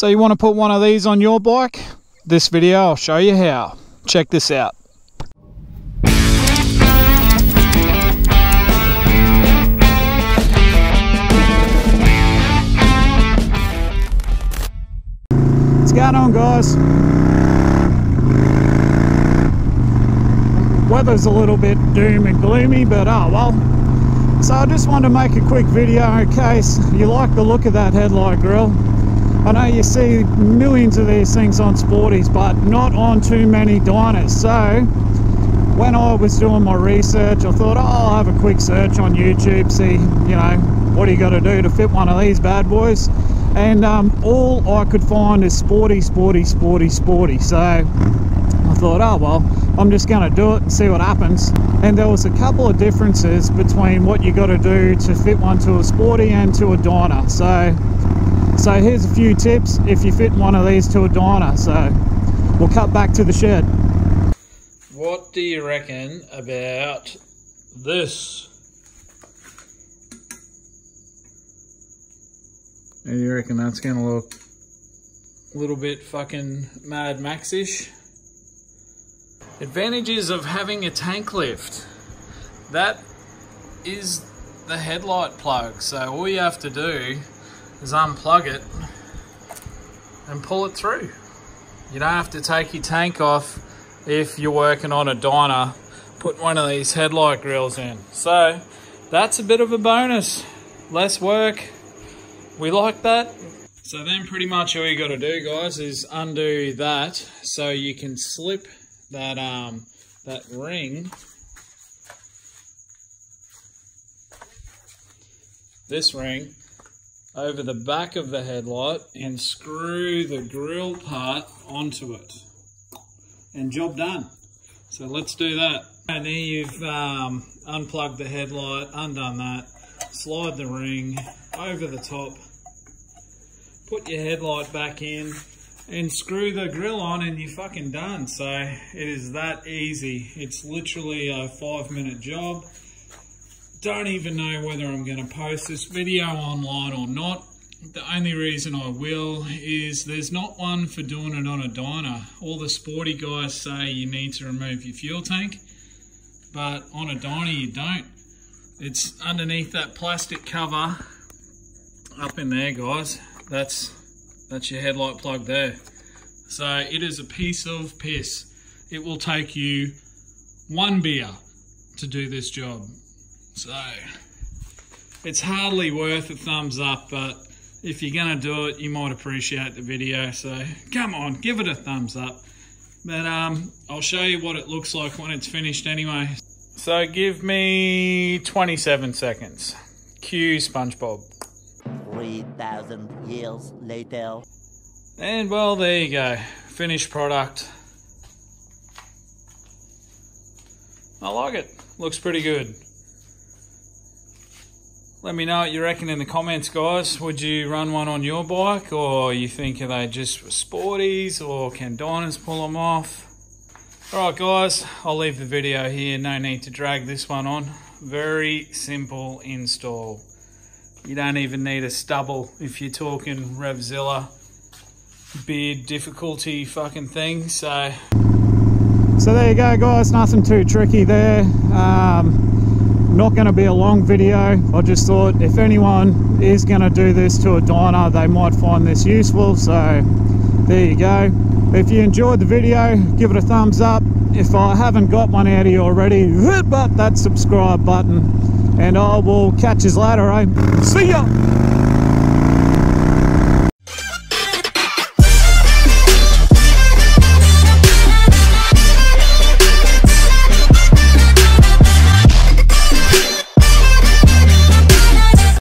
So you want to put one of these on your bike? This video I'll show you how. Check this out. What's going on guys? Weather's a little bit doom and gloomy but oh well. So I just wanted to make a quick video in case you like the look of that headlight grill. I know you see millions of these things on Sporties, but not on too many Dynas. So when I was doing my research, I thought, oh, I'll have a quick search on YouTube, see, you know, what do you got to do to fit one of these bad boys? And um, all I could find is sporty, sporty, sporty, sporty. So I thought, oh, well, I'm just going to do it and see what happens. And there was a couple of differences between what you got to do to fit one to a sporty and to a Dyna. So so here's a few tips if you fit one of these to a Dyna. So we'll cut back to the shed. What do you reckon about this? And you reckon that's gonna look a little bit fucking Mad Max-ish? Advantages of having a tank lift. That is the headlight plug. So all you have to do is unplug it and pull it through. You don't have to take your tank off if you're working on a Dyna, put one of these headlight grills in. So that's a bit of a bonus. Less work. We like that. So then pretty much all you got to do guys is undo that so you can slip that um, that ring this ring over the back of the headlight and screw the grill part onto it. And job done. So let's do that. And then you've um, unplugged the headlight, undone that, slide the ring over the top, put your headlight back in, and screw the grill on and you're fucking done. So it is that easy. It's literally a five minute job don't even know whether I'm going to post this video online or not. The only reason I will is there's not one for doing it on a Dyna. All the sporty guys say you need to remove your fuel tank, but on a Dyna you don't. It's underneath that plastic cover up in there, guys. That's that's your headlight plug there. So it is a piece of piss. It will take you one beer to do this job. So it's hardly worth a thumbs up, but if you're gonna do it, you might appreciate the video. So come on, give it a thumbs up. But um, I'll show you what it looks like when it's finished anyway. So give me 27 seconds. Cue SpongeBob. 3,000 years later. And well, there you go. Finished product. I like it. Looks pretty good. Let me know what you reckon in the comments, guys. Would you run one on your bike, or you think are they just sporties, or can Dynas pull them off? Alright guys, I'll leave the video here. No need to drag this one on. Very simple install. You don't even need a stubble if you're talking Revzilla beard difficulty fucking thing. So, so there you go, guys. Nothing too tricky there. Um, not going to be a long video. I just thought if anyone is going to do this to a Dyna they might find this useful. So there you go. If you enjoyed the video give it a thumbs up. If I haven't got one out of you already hit that subscribe button and I will catch you later eh? see ya